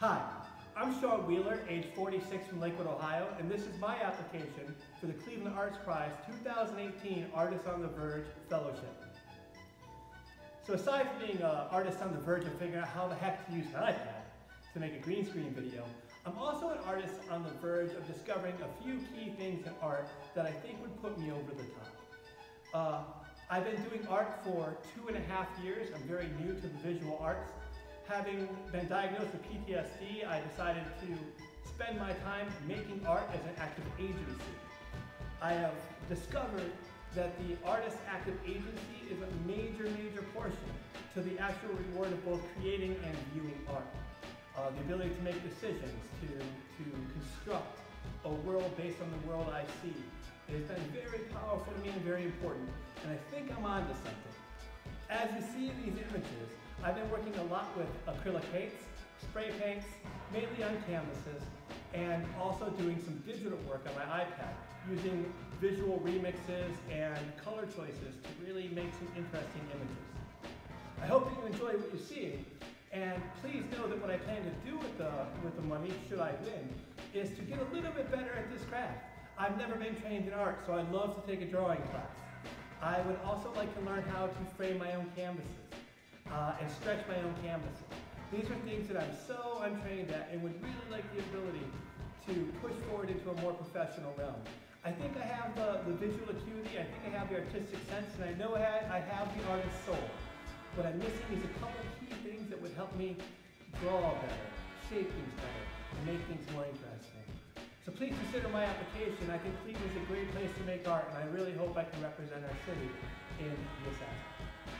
Hi, I'm Sean Wheeler, age 46 from Lakewood, Ohio, and this is my application for the Cleveland Arts Prize 2018 Artists on the Verge Fellowship. So aside from being an artist on the verge of figuring out how the heck to use an iPad to make a green screen video, I'm also an artist on the verge of discovering a few key things in art that I think would put me over the top. Uh, I've been doing art for two and a half years. I'm very new to the visual arts. Having been diagnosed with PTSD, I decided to spend my time making art as an act of agency. I have discovered that the artist act of agency is a major, major portion to the actual reward of both creating and viewing art. Uh, the ability to make decisions, to, to construct a world based on the world I see. It has been very powerful to me and very important, and I think I'm onto something. As you see in these images, I've been working a lot with acrylic paints, spray paints, mainly on canvases, and also doing some digital work on my iPad, using visual remixes and color choices to really make some interesting images. I hope that you enjoy what you see, and please know that what I plan to do with the, with the money, should I win, is to get a little bit better at this craft. I've never been trained in art, so I'd love to take a drawing class. I would also like to learn how to frame my own canvases uh, and stretch my own canvases. These are things that I'm so untrained at and would really like the ability to push forward into a more professional realm. I think I have the, the visual acuity, I think I have the artistic sense, and I know I, I have the artist's soul. What I'm missing is a couple key things that would help me draw better, shape things better, and make things more interesting. So please consider my application. I think Cleveland is a great place to make art, and I really hope I can represent our city in this aspect.